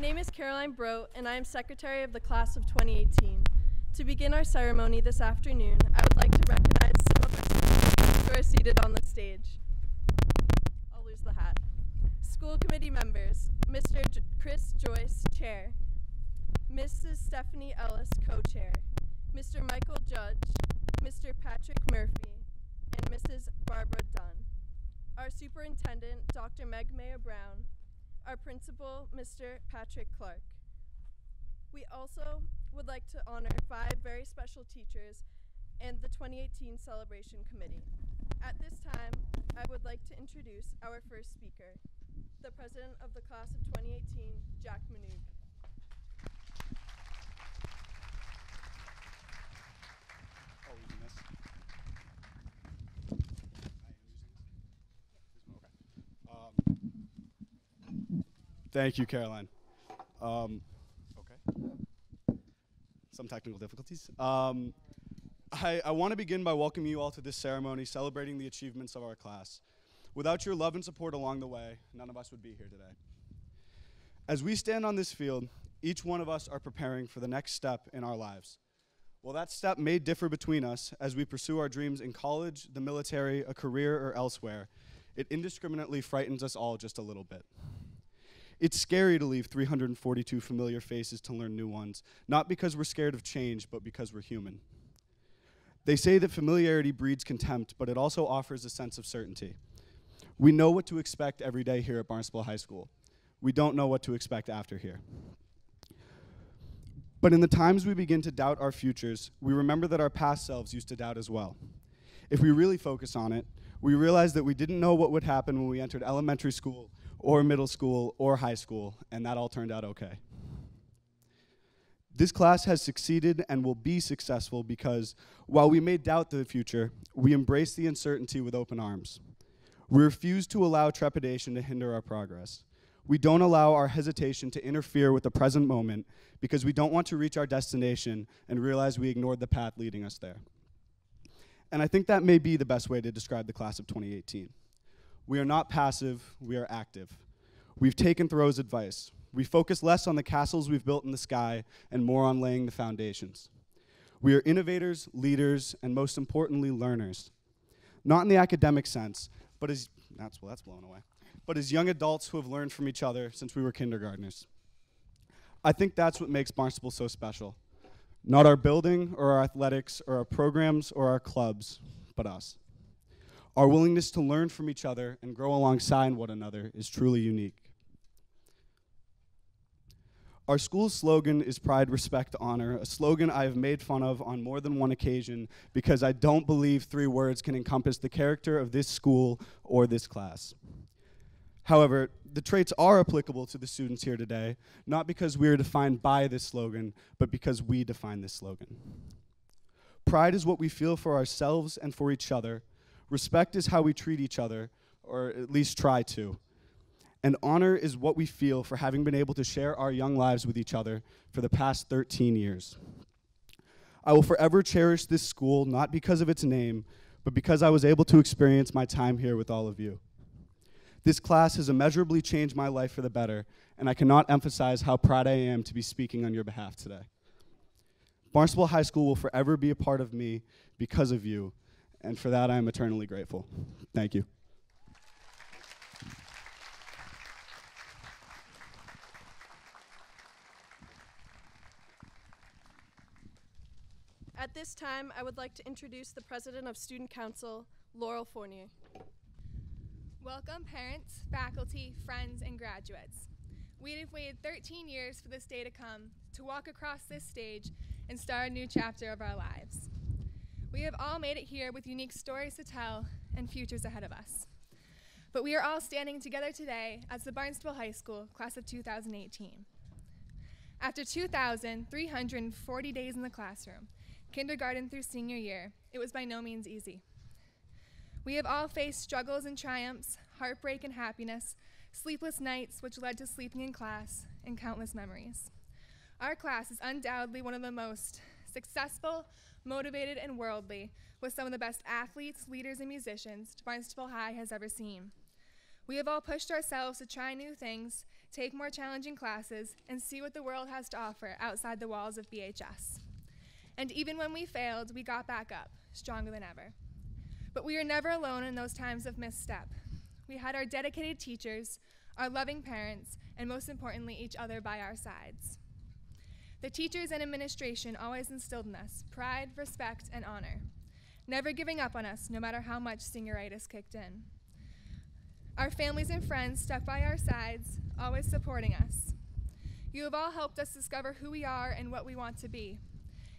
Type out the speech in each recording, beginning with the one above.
name is Caroline Brote, and I am Secretary of the Class of 2018. To begin our ceremony this afternoon, I would like to recognize some of our students who are seated on the stage. I'll lose the hat. School committee members, Mr. J- Chris Joyce, Chair, Mrs. Stephanie Ellis, Co-Chair, Mr. Michael Judge, Mr. Patrick Murphy, and Mrs. Barbara Dunn. Our superintendent, Dr. Meg Mayo Brown, our principal, Mr. Patrick Clark. We also would like to honor five very special teachers and the 2018 Celebration Committee. At this time, I would like to introduce our first speaker, the president of the class of 2018, Jack Manoog. Oh, we're using this? Okay. Um, thank you, Caroline. Um, okay. Some technical difficulties. Um, I, I want to begin by welcoming you all to this ceremony celebrating the achievements of our class. Without your love and support along the way, none of us would be here today. As we stand on this field, each one of us are preparing for the next step in our lives. While that step may differ between us as we pursue our dreams in college, the military, a career, or elsewhere, it indiscriminately frightens us all just a little bit. It's scary to leave 342 familiar faces to learn new ones, not because we're scared of change, but because we're human. They say that familiarity breeds contempt, but it also offers a sense of certainty. We know what to expect every day here at Barnstable High School. We don't know what to expect after here. But in the times we begin to doubt our futures, we remember that our past selves used to doubt as well. If we really focus on it, we realize that we didn't know what would happen when we entered elementary school or middle school or high school, and that all turned out okay. This class has succeeded and will be successful because while we may doubt the future, we embrace the uncertainty with open arms. We refuse to allow trepidation to hinder our progress. We don't allow our hesitation to interfere with the present moment because we don't want to reach our destination and realize we ignored the path leading us there. And I think that may be the best way to describe the class of 2018. We are not passive, we are active. We've taken Thoreau's advice. We focus less on the castles we've built in the sky and more on laying the foundations. We are innovators, leaders, and most importantly, learners. Not in the academic sense, but as that's well, that's blown away. But as young adults who have learned from each other since we were kindergartners. I think that's what makes Barnstable so special. Not our building or our athletics or our programs or our clubs, but us. Our willingness to learn from each other and grow alongside one another is truly unique. Our school's slogan is Pride, Respect, Honor, a slogan I have made fun of on more than one occasion because I don't believe three words can encompass the character of this school or this class. However, the traits are applicable to the students here today, not because we are defined by this slogan, but because we define this slogan. Pride is what we feel for ourselves and for each other. Respect is how we treat each other, or at least try to. And honor is what we feel for having been able to share our young lives with each other for the past 13 years. I will forever cherish this school, not because of its name, but because I was able to experience my time here with all of you. This class has immeasurably changed my life for the better, and I cannot emphasize how proud I am to be speaking on your behalf today. Barnstable High School will forever be a part of me because of you, and for that I am eternally grateful. Thank you. At this time, I would like to introduce the president of Student Council, Laurel Fournier. Welcome, parents, faculty, friends, and graduates. We have waited 13 years for this day to come, to walk across this stage and start a new chapter of our lives. We have all made it here with unique stories to tell and futures ahead of us. But we are all standing together today as the Barnstable High School class of 2018. After 2,340 days in the classroom, kindergarten through senior year, it was by no means easy. We have all faced struggles and triumphs, heartbreak and happiness, sleepless nights which led to sleeping in class, and countless memories. Our class is undoubtedly one of the most successful, motivated, and worldly, with some of the best athletes, leaders, and musicians Barnstable High has ever seen. We have all pushed ourselves to try new things, take more challenging classes, and see what the world has to offer outside the walls of BHS. And even when we failed, we got back up, stronger than ever. But we are never alone in those times of misstep. We had our dedicated teachers, our loving parents, and most importantly, each other by our sides. The teachers and administration always instilled in us pride, respect, and honor, never giving up on us no matter how much senioritis kicked in. Our families and friends stuck by our sides, always supporting us. You have all helped us discover who we are and what we want to be,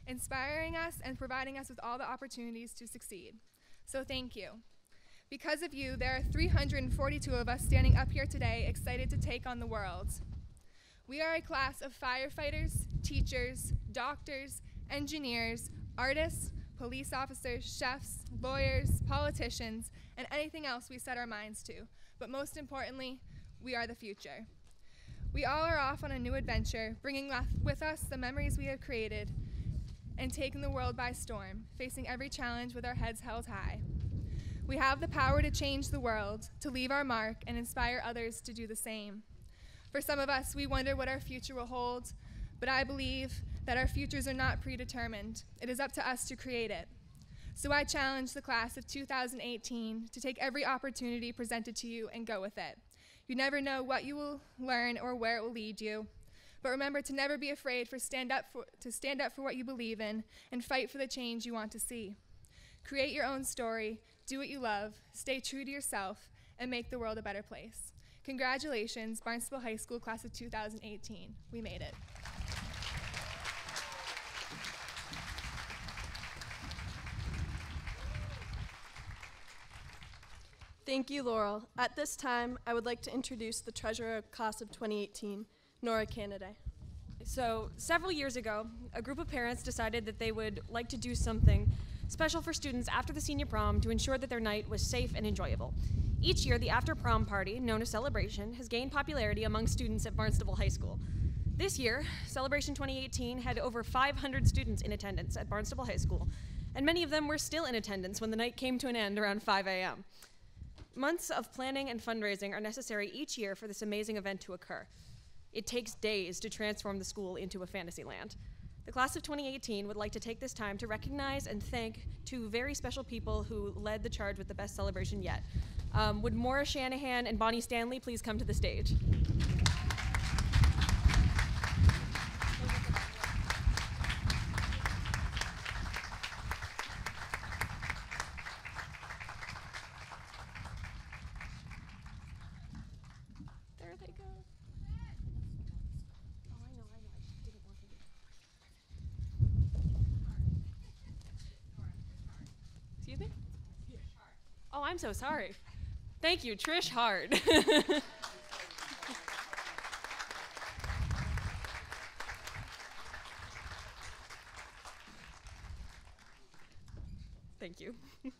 inspiring us and providing us with all the opportunities to succeed. So thank you. Because of you, there are 342 of us standing up here today excited to take on the world. We are a class of firefighters, teachers, doctors, engineers, artists, police officers, chefs, lawyers, politicians, and anything else we set our minds to. But most importantly, we are the future. We all are off on a new adventure, bringing with us the memories we have created and taking the world by storm, facing every challenge with our heads held high. We have the power to change the world, to leave our mark, and inspire others to do the same. For some of us, we wonder what our future will hold, but I believe that our futures are not predetermined. It is up to us to create it. So I challenge the class of 2018 to take every opportunity presented to you and go with it. You never know what you will learn or where it will lead you. But remember to never be afraid for stand up for, to stand up for what you believe in and fight for the change you want to see. Create your own story do what you love, stay true to yourself, and make the world a better place. Congratulations, Barnstable High School class of 2018. We made it. Thank you, Laurel. At this time, I would like to introduce the treasurer of class of 2018, Nora Canaday. So, several years ago, a group of parents decided that they would like to do something special for students after the senior prom to ensure that their night was safe and enjoyable. Each year, the after prom party, known as Celebration, has gained popularity among students at Barnstable High School. This year, Celebration 2018 had over 500 students in attendance at Barnstable High School, and many of them were still in attendance when the night came to an end around 5 a.m. Months of planning and fundraising are necessary each year for this amazing event to occur. It takes days to transform the school into a fantasy land. The class of 2018 would like to take this time to recognize and thank two very special people who led the charge with the best celebration yet. Um, would Maura Shanahan and Bonnie Stanley please come to the stage? I'm so sorry. Thank you, Trish Hard. Thank you.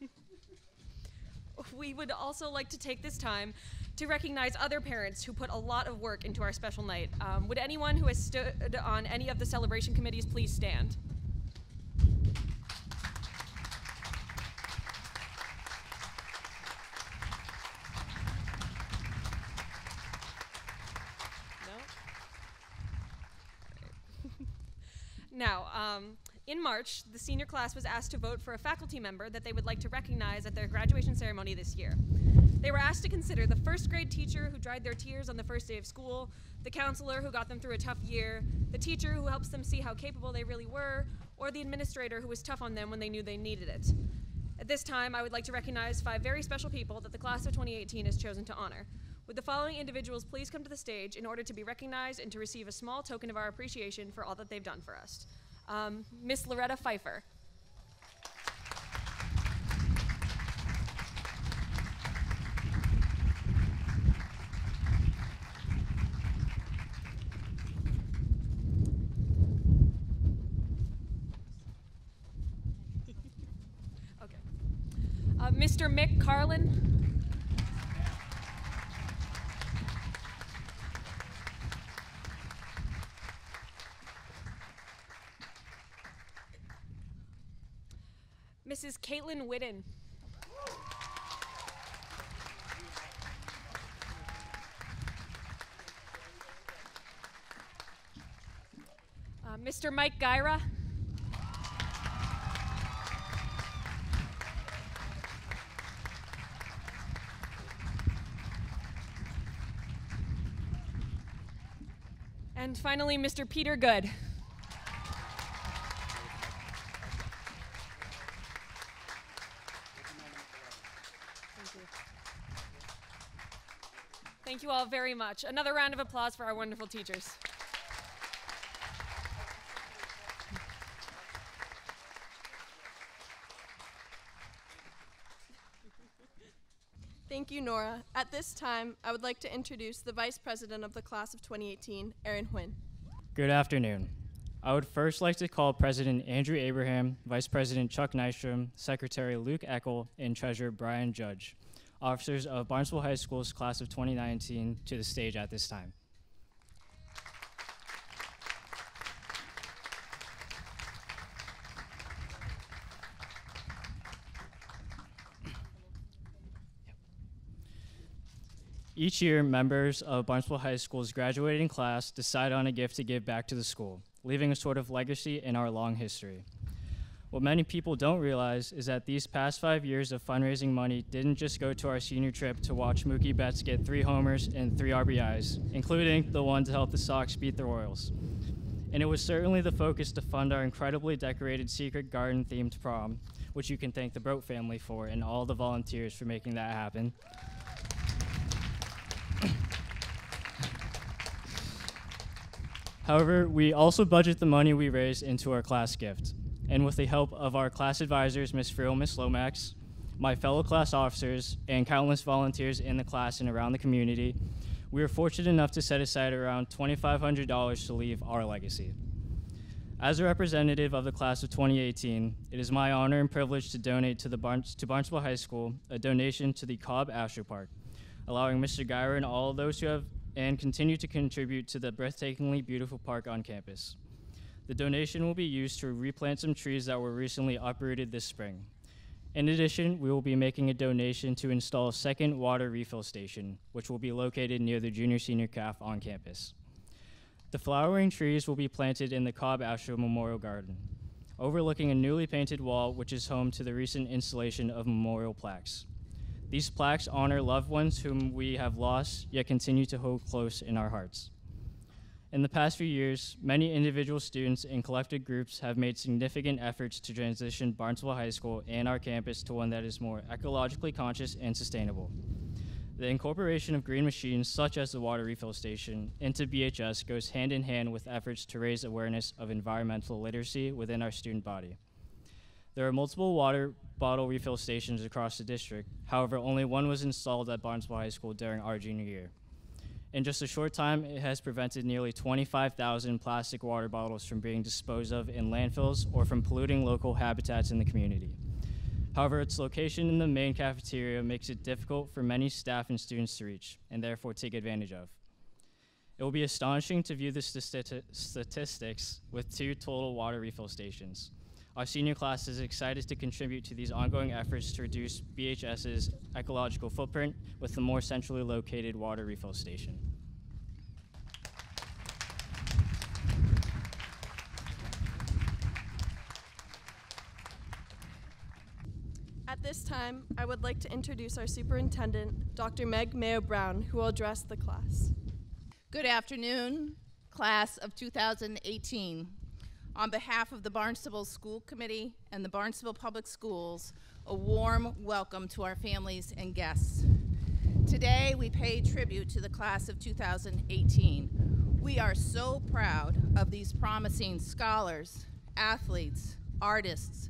we would also like to take this time to recognize other parents who put a lot of work into our special night. Um, would anyone who has stood on any of the celebration committees please stand? Now, um, in March, the senior class was asked to vote for a faculty member that they would like to recognize at their graduation ceremony this year. They were asked to consider the first grade teacher who dried their tears on the first day of school, the counselor who got them through a tough year, the teacher who helps them see how capable they really were, or the administrator who was tough on them when they knew they needed it. At this time, I would like to recognize five very special people that the class of 2018 has chosen to honor. Would the following individuals please come to the stage in order to be recognized and to receive a small token of our appreciation for all that they've done for us? Um, Miss Loretta Pfeiffer. okay. Uh, Mr. Mick Carlin. Caitlin Whitten. Uh, Mr. Mike Gyra. And finally, Mr. Peter Good. Very much. Another round of applause for our wonderful teachers. Thank you, Nora. At this time, I would like to introduce the Vice President of the Class of 2018, Aaron Huynh. Good afternoon. I would first like to call President Andrew Abraham, Vice President Chuck Nystrom, Secretary Luke Eckel, and Treasurer Brian Judge, officers of Barnstable High School's Class of 2019, to the stage at this time. Each year, members of Barnstable High School's graduating class decide on a gift to give back to the school, leaving a sort of legacy in our long history. What many people don't realize is that these past five years of fundraising money didn't just go to our senior trip to watch Mookie Betts get three homers and three RBIs, including the one to help the Sox beat the Royals. And it was certainly the focus to fund our incredibly decorated secret garden themed prom, which you can thank the Brote family for and all the volunteers for making that happen. However, we also budget the money we raise into our class gift. And with the help of our class advisors, Ms. Friel, Ms. Lomax, my fellow class officers, and countless volunteers in the class and around the community, we were fortunate enough to set aside around $2,500 to leave our legacy. As a representative of the class of 2018, it is my honor and privilege to donate to, the to Barnstable High School a donation to the Cobb Astro Park, allowing Mr. Geyer and all those who have and continue to contribute to the breathtakingly beautiful park on campus. The donation will be used to replant some trees that were recently uprooted this spring. In addition, we will be making a donation to install a second water refill station, which will be located near the junior senior calf on campus. The flowering trees will be planted in the Cobb Astro Memorial Garden, overlooking a newly painted wall which is home to the recent installation of memorial plaques. These plaques honor loved ones whom we have lost, yet continue to hold close in our hearts. In the past few years, many individual students and collective groups have made significant efforts to transition Barnstable High School and our campus to one that is more ecologically conscious and sustainable. The incorporation of green machines, such as the water refill station, into BHS goes hand in hand with efforts to raise awareness of environmental literacy within our student body. There are multiple water bottle refill stations across the district. However, only one was installed at Barnstable High School during our junior year. In just a short time, it has prevented nearly 25,000 plastic water bottles from being disposed of in landfills or from polluting local habitats in the community. However, its location in the main cafeteria makes it difficult for many staff and students to reach, and therefore take advantage of. It will be astonishing to view the stati- statistics with two total water refill stations. Our senior class is excited to contribute to these ongoing efforts to reduce BHS's ecological footprint with the more centrally located water refill station. At this time, I would like to introduce our superintendent, Dr. Meg Mayo Brown, who will address the class. Good afternoon, class of 2018. On behalf of the Barnstable School Committee and the Barnstable Public Schools, a warm welcome to our families and guests. Today, we pay tribute to the class of 2018. We are so proud of these promising scholars, athletes, artists,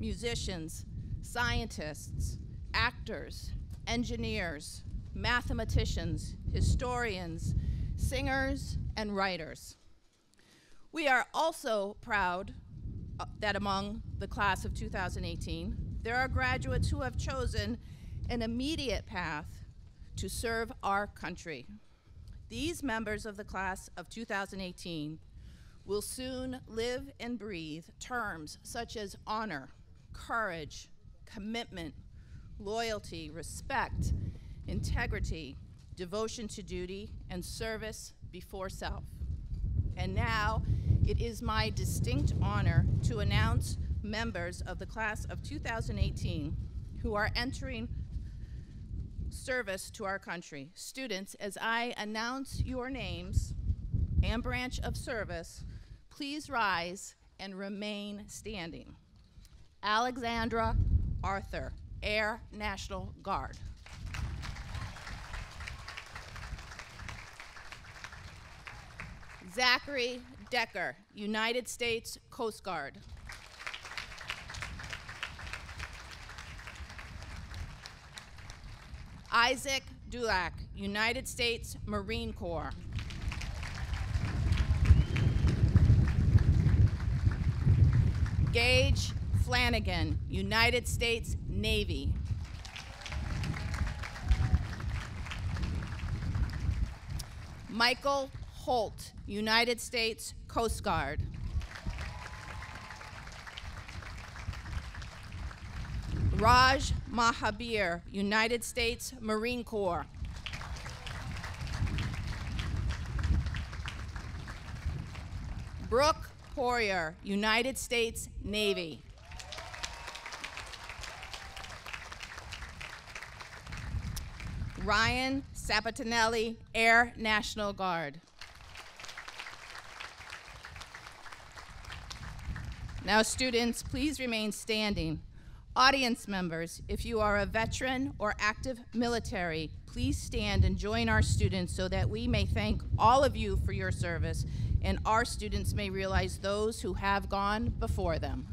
musicians, scientists, actors, engineers, mathematicians, historians, singers, and writers. We are also proud uh, that among the class of 2018, there are graduates who have chosen an immediate path to serve our country. These members of the class of 2018 will soon live and breathe terms such as honor, courage, commitment, loyalty, respect, integrity, devotion to duty, and service before self. And now, it is my distinct honor to announce members of the class of 2018 who are entering service to our country. Students, as I announce your names and branch of service, please rise and remain standing. Alexandra Arthur, Air National Guard. Zachary Decker, United States Coast Guard. Isaac Dulac, United States Marine Corps. Gage Flanagan, United States Navy. Michael Holt, United States Coast Guard. Raj Mahabir, United States Marine Corps. Brooke Poirier, United States Navy. Ryan Sabatinelli, Air National Guard. Now, students, please remain standing. Audience members, if you are a veteran or active military, please stand and join our students so that we may thank all of you for your service and our students may realize those who have gone before them.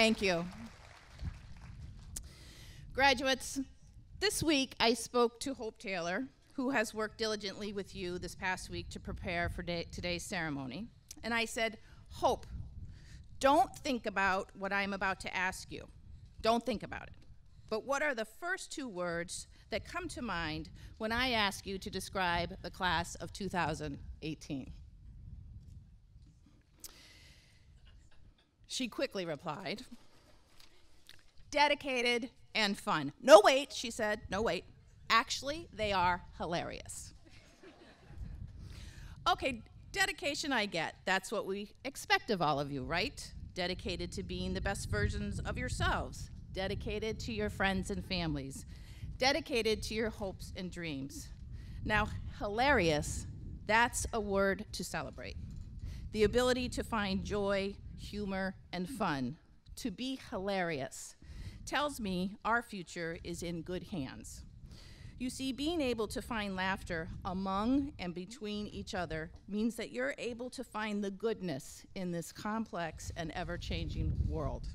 Thank you. Graduates, this week I spoke to Hope Taylor, who has worked diligently with you this past week to prepare for day, today's ceremony. And I said, Hope, don't think about what I'm about to ask you. Don't think about it. But what are the first two words that come to mind when I ask you to describe the class of 2018? She quickly replied, dedicated and fun. No, wait, she said, no, wait. Actually, they are hilarious. okay, dedication I get. That's what we expect of all of you, right? Dedicated to being the best versions of yourselves, dedicated to your friends and families, dedicated to your hopes and dreams. Now, hilarious, that's a word to celebrate. The ability to find joy, humor, and fun, to be hilarious, tells me our future is in good hands. You see, being able to find laughter among and between each other means that you're able to find the goodness in this complex and ever changing world.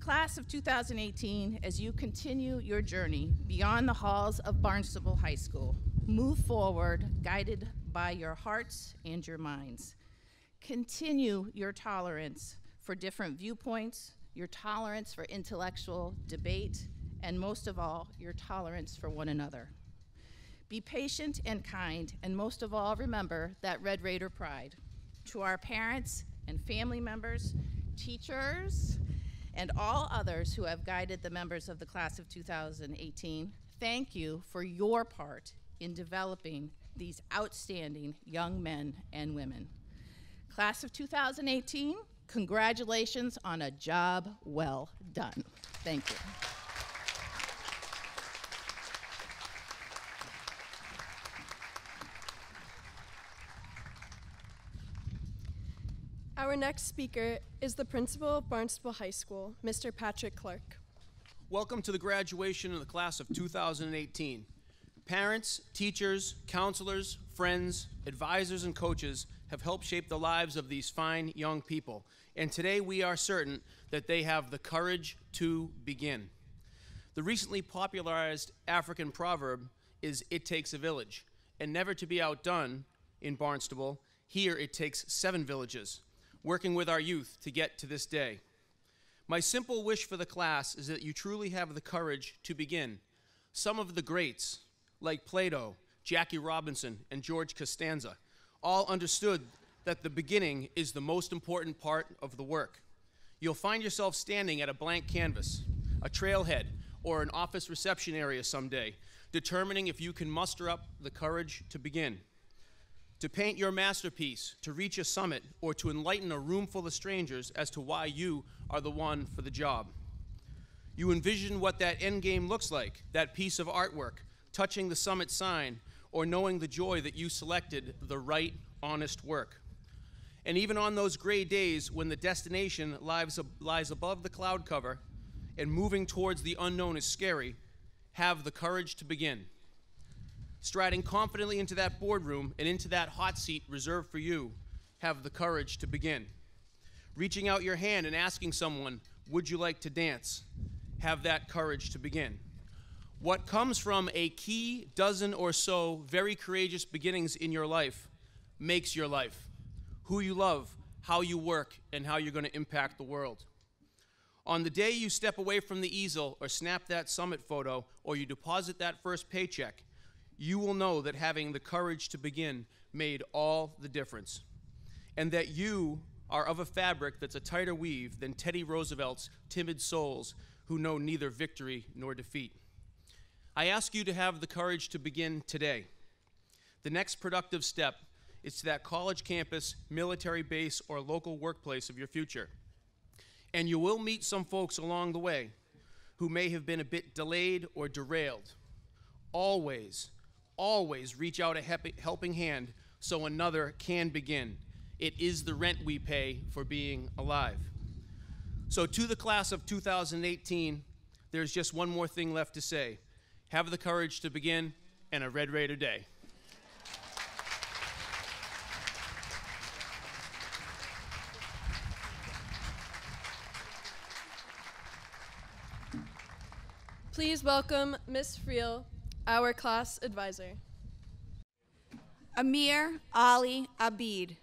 Class of 2018, as you continue your journey beyond the halls of Barnstable High School, move forward guided by your hearts and your minds. Continue your tolerance for different viewpoints, your tolerance for intellectual debate, and most of all, your tolerance for one another. Be patient and kind, and most of all, remember that Red Raider pride. To our parents and family members, teachers, and all others who have guided the members of the class of 2018, thank you for your part in developing these outstanding young men and women. Class of 2018, congratulations on a job well done. Thank you. Our next speaker is the principal of Barnstable High School, Mr. Patrick Clark. Welcome to the graduation of the class of 2018. Parents, teachers, counselors, friends, advisors, and coaches have helped shape the lives of these fine young people, and today we are certain that they have the courage to begin. The recently popularized African proverb is It takes a village, and never to be outdone in Barnstable, here it takes seven villages, working with our youth to get to this day. My simple wish for the class is that you truly have the courage to begin. Some of the greats, like Plato, Jackie Robinson, and George Costanza all understood that the beginning is the most important part of the work. You'll find yourself standing at a blank canvas, a trailhead, or an office reception area someday, determining if you can muster up the courage to begin. To paint your masterpiece, to reach a summit, or to enlighten a room full of strangers as to why you are the one for the job. You envision what that end game looks like, that piece of artwork, touching the summit sign, or knowing the joy that you selected the right, honest work. And even on those gray days when the destination lies, lies above the cloud cover and moving towards the unknown is scary, have the courage to begin. Striding confidently into that boardroom and into that hot seat reserved for you, have the courage to begin. Reaching out your hand and asking someone, Would you like to dance? Have that courage to begin. What comes from a key dozen or so very courageous beginnings in your life makes your life. Who you love, how you work, and how you're going to impact the world. On the day you step away from the easel or snap that summit photo or you deposit that first paycheck, you will know that having the courage to begin made all the difference. And that you are of a fabric that's a tighter weave than Teddy Roosevelt's timid souls who know neither victory nor defeat. I ask you to have the courage to begin today. The next productive step is to that college campus, military base, or local workplace of your future. And you will meet some folks along the way who may have been a bit delayed or derailed. Always, always reach out a helping hand so another can begin. It is the rent we pay for being alive. So, to the class of 2018, there's just one more thing left to say. Have the courage to begin, and a Red Raider Day. Please welcome Miss Friel, our class advisor. Amir Ali Abid.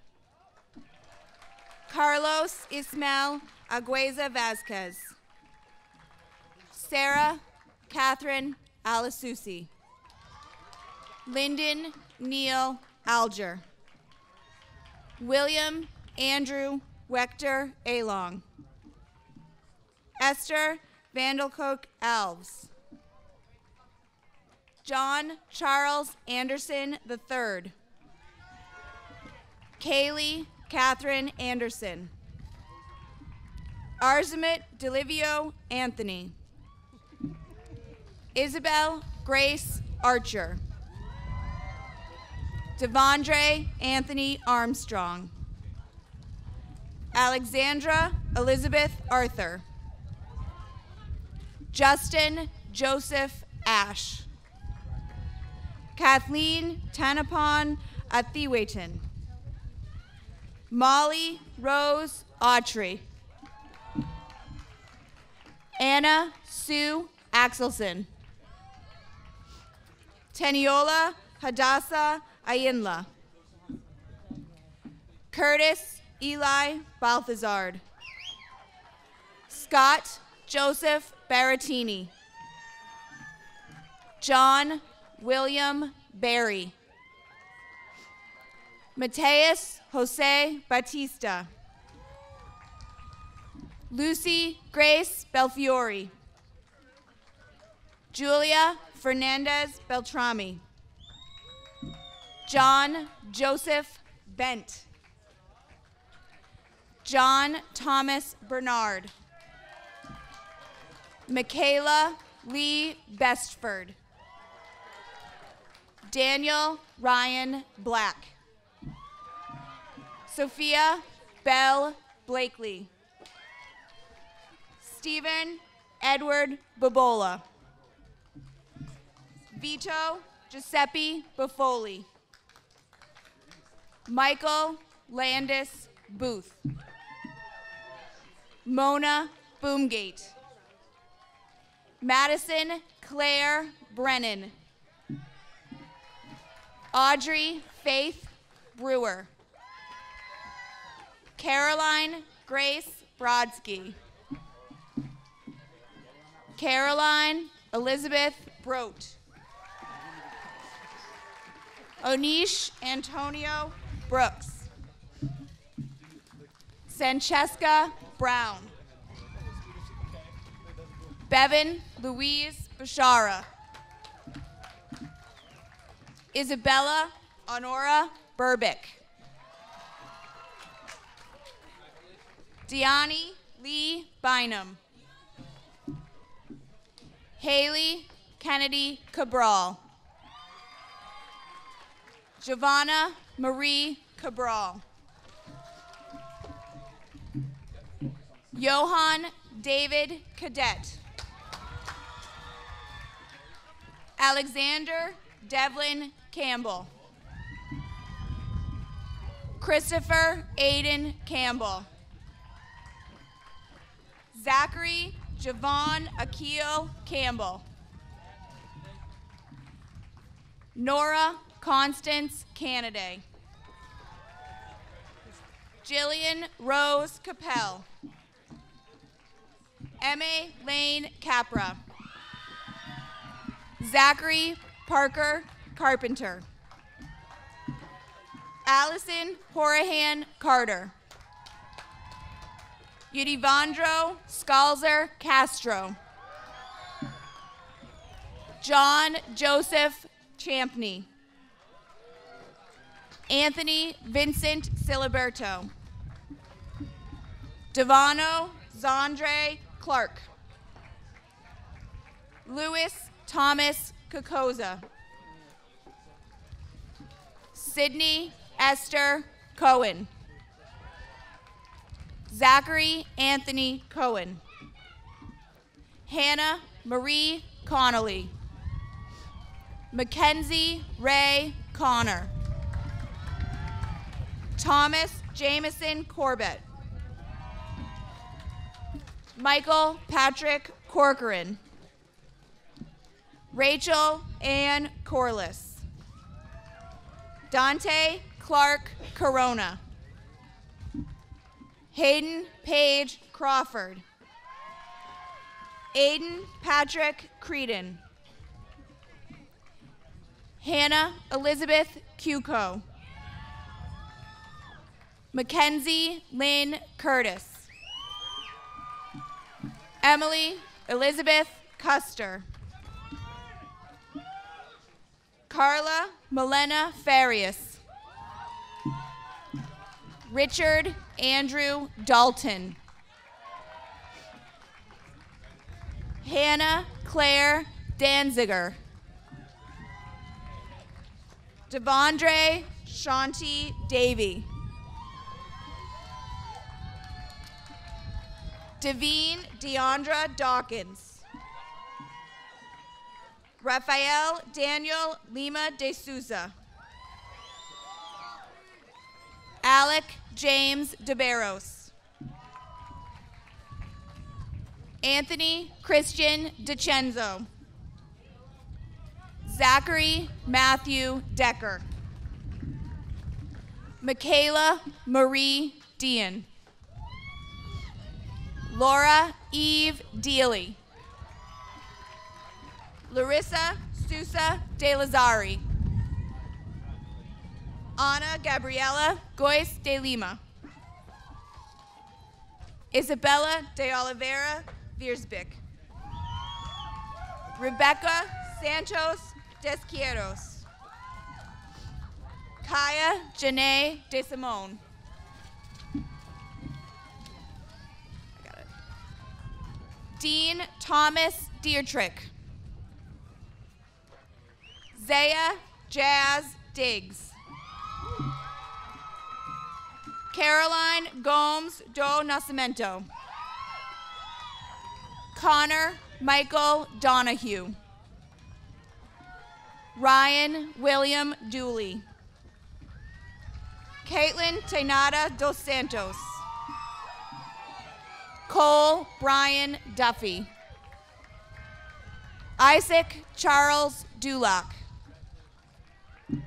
Carlos Ismael Agueza Vasquez. Sarah Catherine Alisusi. Lyndon Neil Alger. William Andrew Wechter Along. Esther Vandelkoek Alves. John Charles Anderson III. Kaylee Catherine Anderson. Arzamit Delivio Anthony. Isabel Grace Archer. Devondre Anthony Armstrong. Alexandra Elizabeth Arthur. Justin Joseph Ash. Kathleen Tanapon Athiwetan. Molly Rose Autry. Anna Sue Axelson. Teniola Hadassah Ayinla. Curtis Eli Balthazard. Scott Joseph Baratini. John William Barry. Mateus Jose Batista. Lucy Grace Belfiore. Julia Fernandez Beltrami. John Joseph Bent. John Thomas Bernard. Michaela Lee Bestford. Daniel Ryan Black. Sophia Bell Blakely. Stephen Edward Babola. Vito Giuseppe Buffoli. Michael Landis Booth. Mona Boomgate. Madison Claire Brennan. Audrey Faith Brewer. Caroline Grace Brodsky. Caroline Elizabeth Brote. Onish Antonio Brooks. Francesca Brown. Bevan Louise Bashara. Isabella Honora Burbick. Diani Lee Bynum. Haley Kennedy Cabral. Giovanna Marie Cabral. Johann David Cadet. Alexander Devlin Campbell. Christopher Aiden Campbell. Zachary Javon Akil Campbell. Nora Constance Canaday. Jillian Rose Capel. Emma Lane Capra. Zachary Parker Carpenter. Allison Horahan Carter. Yudivandro Scalzer Castro. John Joseph Champney. Anthony Vincent Ciliberto. Devano Zandre Clark. Louis Thomas Cocozza. Sydney Esther Cohen. Zachary Anthony Cohen. Hannah Marie Connolly. Mackenzie Ray Connor. Thomas Jameson Corbett. Michael Patrick Corcoran. Rachel Ann Corliss. Dante Clark Corona. Hayden Page Crawford. Aiden Patrick Creedon. Hannah Elizabeth Cuco. Mackenzie Lynn Curtis. Emily Elizabeth Custer. Carla Milena Farias. Richard Andrew Dalton. Hannah Claire Danziger. Devondre Shanti Davy. Devine Deandra Dawkins. Rafael Daniel Lima de Souza. Alec James DeBarros. Anthony Christian DeCenzo. Zachary Matthew Decker. Michaela Marie Dean. Laura Eve Dealey. Larissa Sousa De Lazari. Ana Gabriela Gois de Lima. Isabella de Oliveira Viersbick. Rebecca Santos Desquieros. Kaya Janae De Simone. Dean Thomas Dietrich. Zaya Jazz Diggs. Caroline Gomes do Nascimento. Connor Michael Donahue. Ryan William Dooley. Caitlin Tainada dos Santos. Cole Brian Duffy. Isaac Charles Dulac.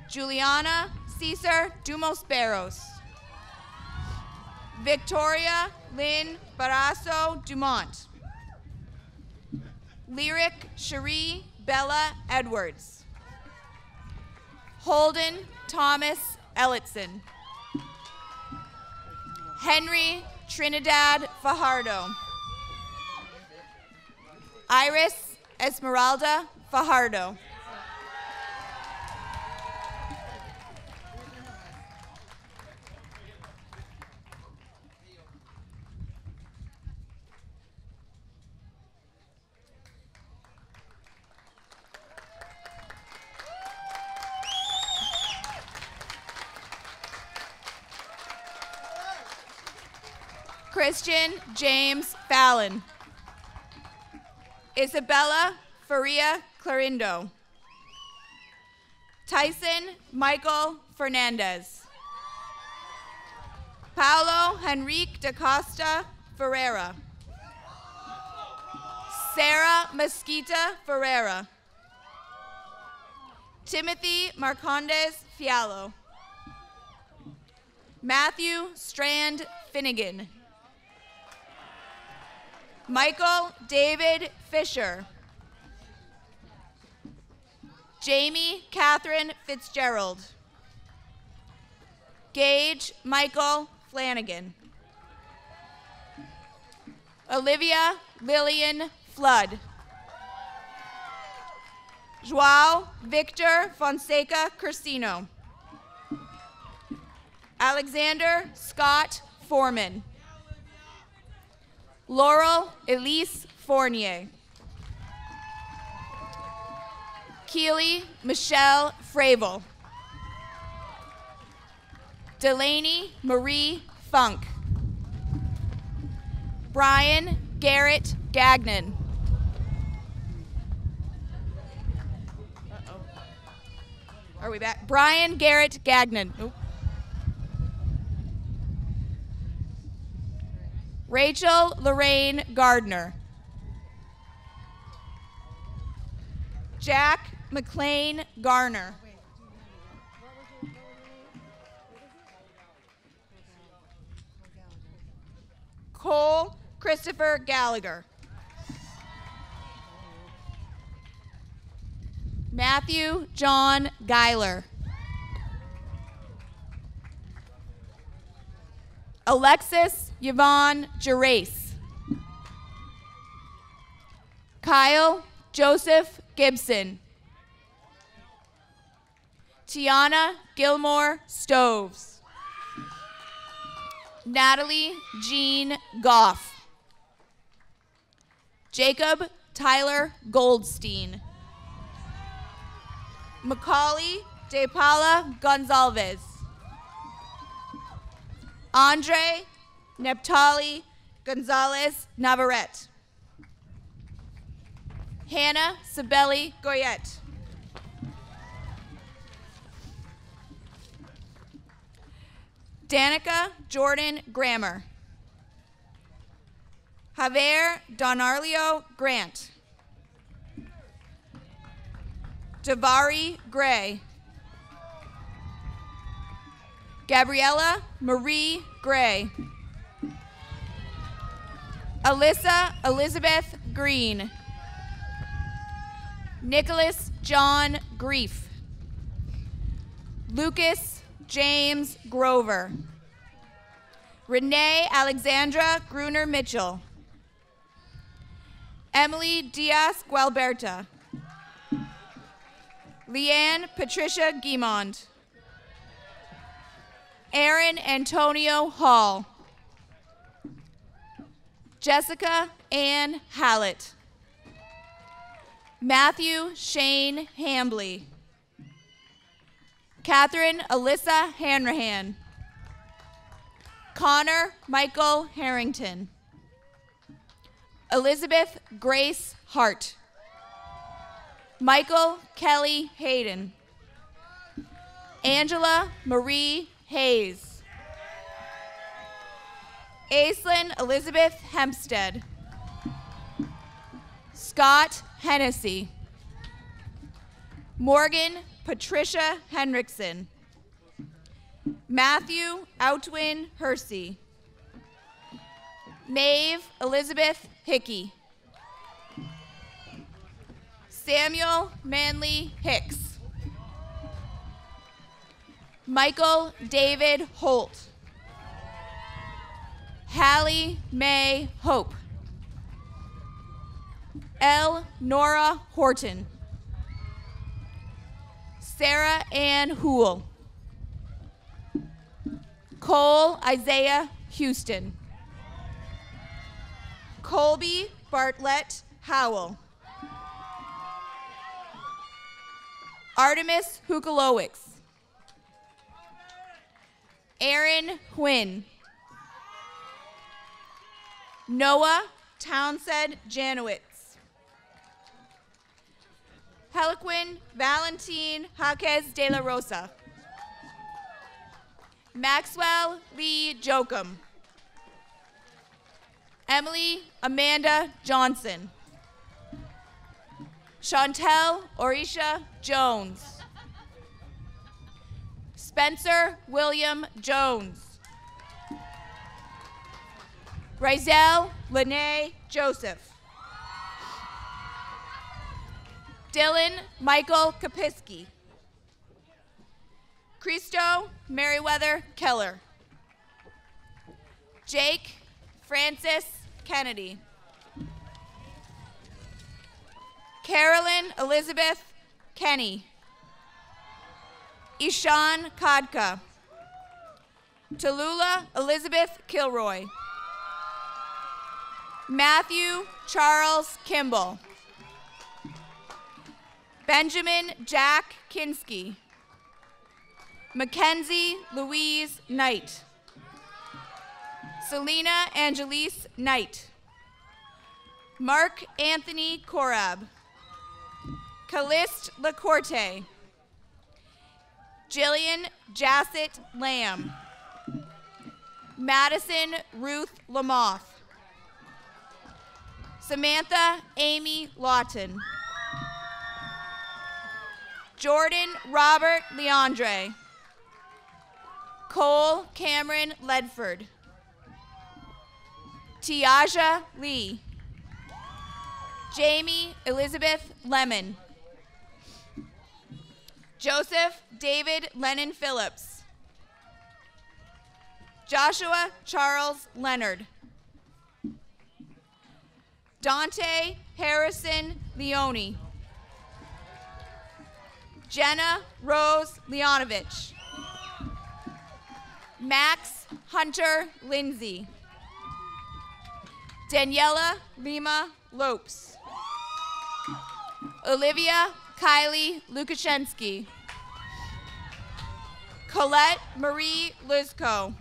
Juliana Cesar Dumos Barros. Victoria Lynn Barrasso Dumont. Lyric Cherie Bella Edwards. Holden Thomas Ellison. Henry Trinidad Fajardo. Iris Esmeralda Fajardo. Christian James Fallon. Isabella Faria Clarindo. Tyson Michael Fernandez. Paulo Henrique da Costa Ferreira. Sarah Mesquita Ferreira. Timothy Marcondes Fialo. Matthew Strand Finnegan. Michael David Fisher. Jamie Catherine Fitzgerald. Gage Michael Flanagan. Olivia Lillian Flood. Joao Victor Fonseca Crisino. Alexander Scott Foreman. Laurel Elise Fournier. Keely Michelle Fravel. Delaney Marie Funk. Brian Garrett Gagnon. Are we back? Brian Garrett Gagnon. Nope. Rachel Lorraine Gardner. Jack McLean Garner. Cole Christopher Gallagher. Matthew John Geiler. Alexis Yvonne Gerace. Kyle Joseph Gibson. Tiana Gilmore Stoves. Natalie Jean Goff. Jacob Tyler Goldstein. Macaulay De Paula Gonzalez. Andre Neptali Gonzalez Navarrete. Hannah Sabelli Goyette. Danica Jordan Grammer. Javier Donarlio Grant. Davari Gray. Gabriella Marie Gray. Alyssa Elizabeth Green. Nicholas John Grief. Lucas James Grover. Renee Alexandra Gruner Mitchell. Emily Diaz Gualberta. Leanne Patricia Guimond. Aaron Antonio Hall. Jessica Ann Hallett. Matthew Shane Hambley. Catherine Alyssa Hanrahan. Connor Michael Harrington. Elizabeth Grace Hart. Michael Kelly Hayden. Angela Marie Hayes. Aislinn Elizabeth Hempstead. Scott Hennessy. Morgan Patricia Henriksen. Matthew Outwin Hersey. Maeve Elizabeth Hickey. Samuel Manley Hicks. Michael David Holt. Hallie May Hope. L. Nora Horton. Sarah Ann Hool. Cole Isaiah Houston. Colby Bartlett Howell. Artemis Hukalowicz. Aaron Quinn. Noah Townsend Janowitz. Heliquin Valentine Jaquez de la Rosa. Maxwell Lee Jokum. Emily Amanda Johnson. Chantel Orisha Jones. Spencer William Jones. Rizel Lene Joseph. Dylan Michael Kapiski. Christo Meriwether Keller. Jake Francis Kennedy. Carolyn Elizabeth Kenny. Ishan Khadka. Tallulah Elizabeth Kilroy. Matthew Charles Kimball. Benjamin Jack Kinsky. Mackenzie Louise Knight. Selena Angelise Knight. Mark Anthony Korab. Calliste LaCourte. Jillian Jassett Lamb. Madison Ruth Lamoth. Samantha Amy Lawton. Jordan Robert Leandre. Cole Cameron Ledford. Tiaja Lee. Jamie Elizabeth Lemon. Joseph David Lennon Phillips. Joshua Charles Leonard. Dante Harrison Leone. Jenna Rose Leonovich. Max Hunter Lindsay. Daniela Lima Lopes. Olivia Kylie Lukashensky. Colette Marie Lizko.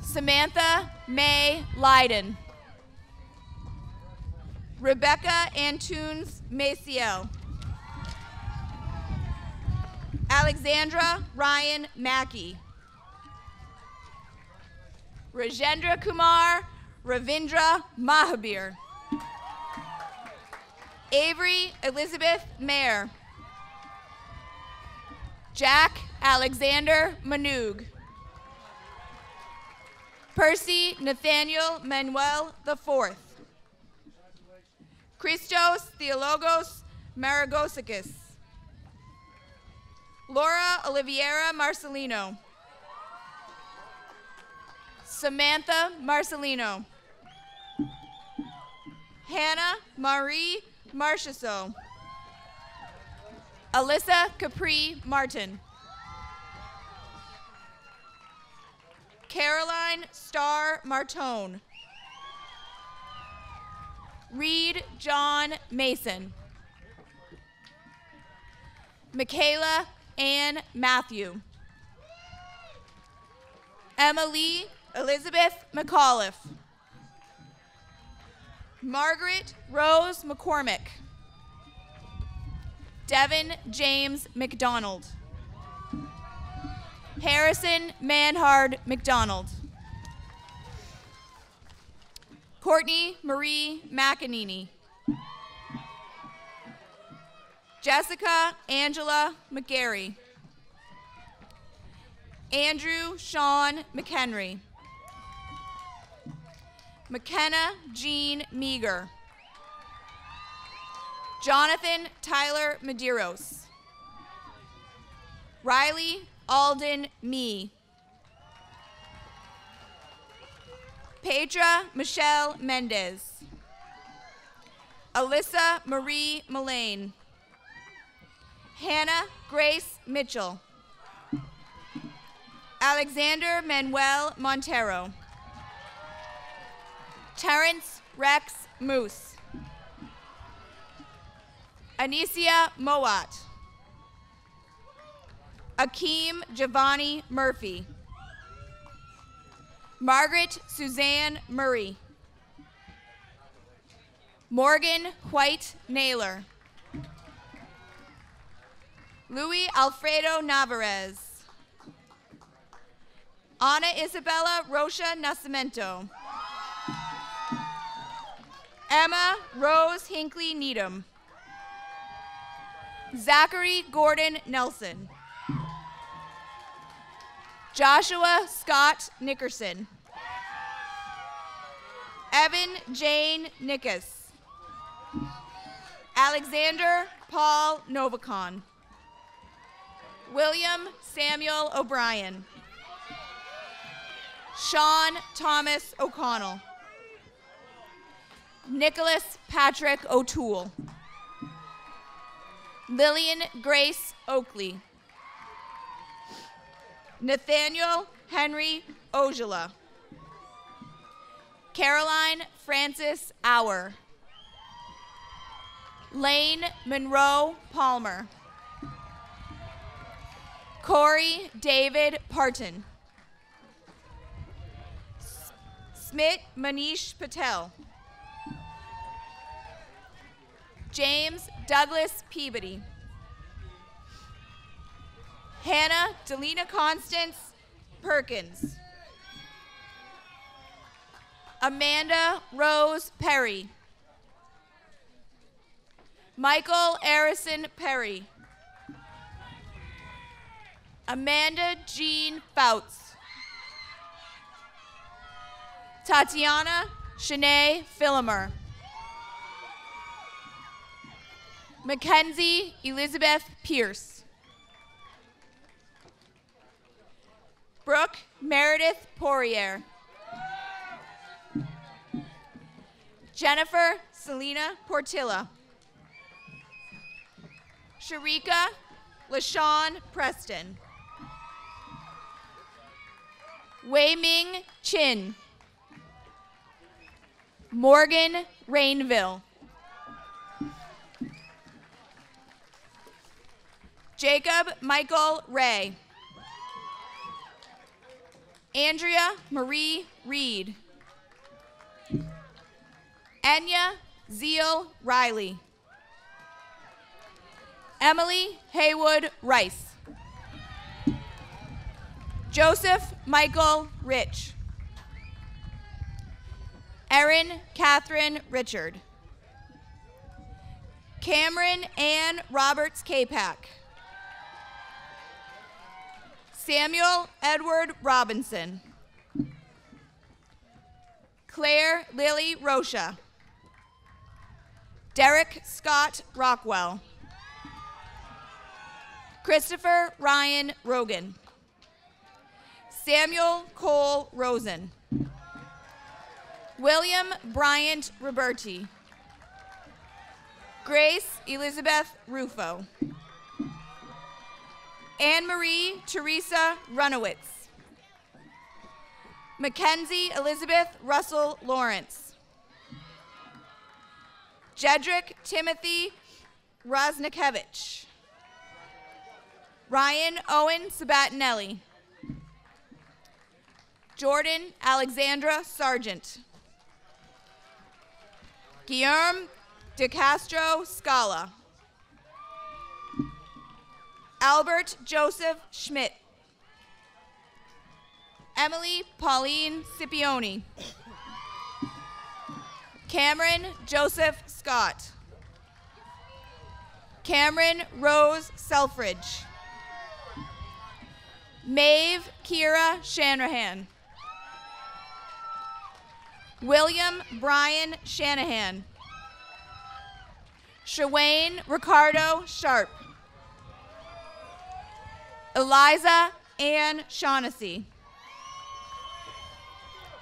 Samantha May Leiden. Rebecca Antunes Maciel. Alexandra Ryan Mackey. Rajendra Kumar Ravindra Mahabir. Avery Elizabeth Mayer. Jack Alexander Manoog. Percy Nathaniel Manuel IV. Christos Theologos Maragosakis. Laura Oliviera Marcelino. Samantha Marcelino. Hannah Marie Marcheseau. Alyssa Capri Martin. Caroline Star Martone. Reed John Mason. Michaela Ann Matthew. Emily Elizabeth McAuliffe. Margaret Rose McCormick. Devin James McDonald. Harrison Manhard McDonald. Courtney Marie McEnany. Jessica Angela McGarry. Andrew Sean McHenry. McKenna Jean Meager. Jonathan Tyler Medeiros. Riley Alden Me. Pedra Michelle Mendez. Alyssa Marie Mullane. Hannah Grace Mitchell. Alexander Manuel Montero. Terrence Rex Moose. Anicia Mowat. Akeem Giovanni Murphy. Margaret Suzanne Murray. Morgan White Naylor. Louis Alfredo Navarez. Ana Isabella Rocha Nascimento. Emma Rose Hinckley Needham. Zachary Gordon Nelson. Joshua Scott Nickerson. Evan Jane Nickus. Alexander Paul Novacon. William Samuel O'Brien. Sean Thomas O'Connell. Nicholas Patrick O'Toole. Lillian Grace Oakley. Nathaniel Henry Ojala. Caroline Francis Auer. Lane Monroe Palmer. Corey David Parton. Smit Manish Patel. James Douglas Peabody. Hannah Delina Constance Perkins. Amanda Rose Perry. Michael Arison Perry. Amanda Jean Fouts. Tatiana Shanae Philimer. Mackenzie Elizabeth Pierce. Brooke Meredith Poirier. Jennifer Selena Portilla. Sharika LaShawn Preston. Wei Ming Chin. Morgan Rainville. Jacob Michael Ray. Andrea Marie Reed. Enya Zeal Riley. Emily Haywood Rice. Joseph Michael Rich. Erin Catherine Richard. Cameron Ann Roberts Capac. Samuel Edward Robinson. Claire Lily Rocha. Derek Scott Rockwell. Christopher Ryan Rogan. Samuel Cole Rosen. William Bryant Roberti. Grace Elizabeth Rufo. Anne Marie Teresa Runowitz. Mackenzie Elizabeth Russell Lawrence. Jedrick Timothy Rosnikevich. Ryan Owen Sabatinelli. Jordan Alexandra Sargent. Guillermo De Castro Scala. Albert Joseph Schmidt. Emily Pauline Scipione. Cameron Joseph Scott. Cameron Rose Selfridge. Maeve Kira Shanahan. William Brian Shanahan. Shawayne Ricardo Sharp. Eliza Ann Shaughnessy.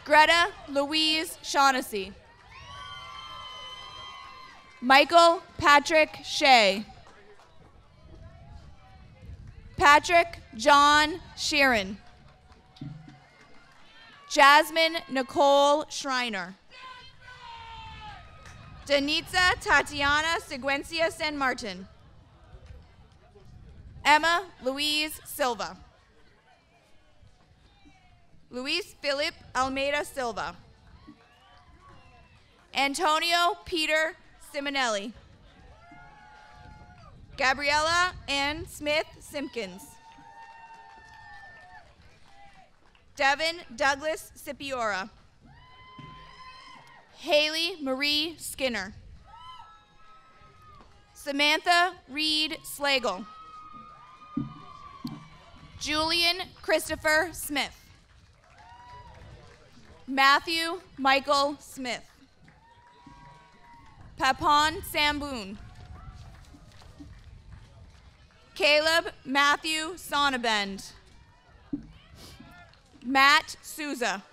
Greta Louise Shaughnessy. Michael Patrick Shea. Patrick John Sheeran. Jasmine Nicole Schreiner. Danitza Tatiana Seguencia San Martin. Emma Louise Silva. Luis Philip Almeida Silva. Antonio Peter Simonelli. Gabriella Ann Smith Simpkins. Devin Douglas Scipiora. Haley Marie Skinner. Samantha Reed Slagle. Julian Christopher Smith. Matthew Michael Smith. Papon Samboon. Caleb Matthew Sonnabend. Matt Souza.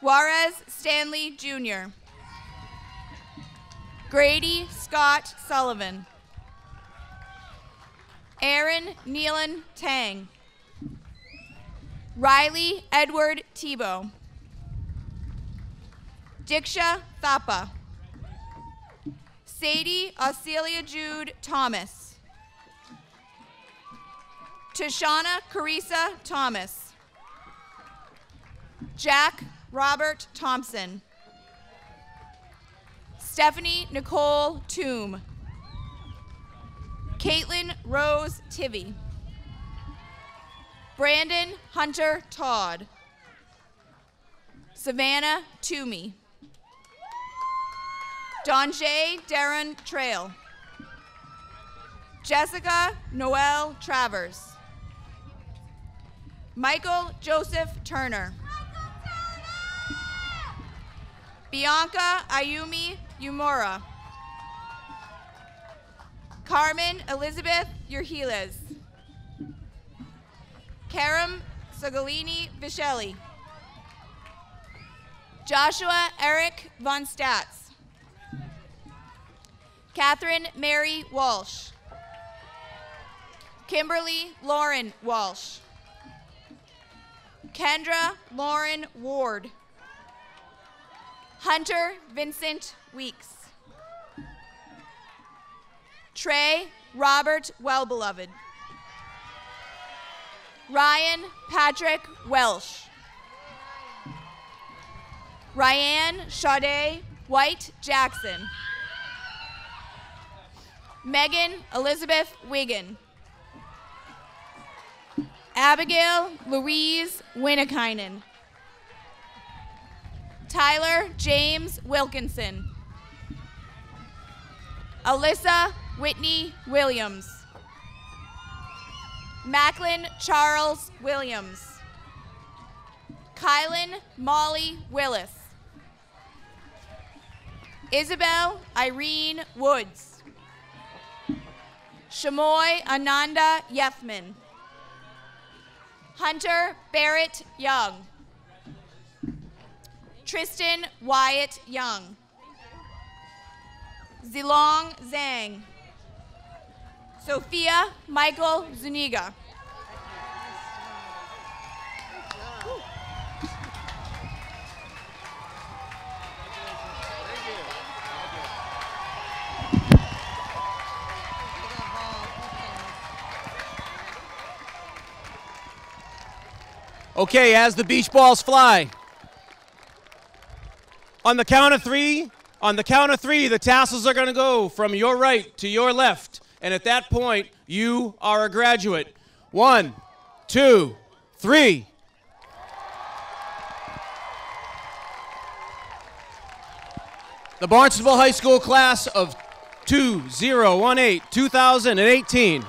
Juarez Stanley Jr. Grady Scott Sullivan. Aaron Nealon Tang. Riley Edward Tebow. Diksha Thapa. Sadie Aucelia Jude Thomas. Tashana Carissa Thomas. Jack Robert Thompson. Stephanie Nicole Toom. Caitlin Rose Tibby. Brandon Hunter Todd. Savannah Toomey. Donjay Darren Trail. Jessica Noel Travers. Michael Joseph Turner. Bianca Ayumi Umura. Carmen Elizabeth Urhiles. Karam Sogolini Vishelli. Joshua Eric Von Statz. Catherine Mary Walsh. Kimberly Lauren Walsh. Kendra Lauren Ward. Hunter Vincent Weeks. Trey Robert Wellbeloved. Ryan Patrick Welsh. Ryan Sade White Jackson. Megan Elizabeth Wigan. Abigail Louise Winnekainen. Tyler James Wilkinson. Alyssa Whitney Williams. Macklin Charles Williams. Kylan Molly Willis. Isabel Irene Woods. Shamoy Ananda Yefman. Hunter Barrett Young. Tristan Wyatt Young. Zilong Zhang. Sophia Michael Zuniga. Okay, as the beach balls fly. On the count of three, on the count of three, the tassels are going to go from your right to your left. And at that point, you are a graduate. One, two, three. The Barnstable High School class of 2018 2018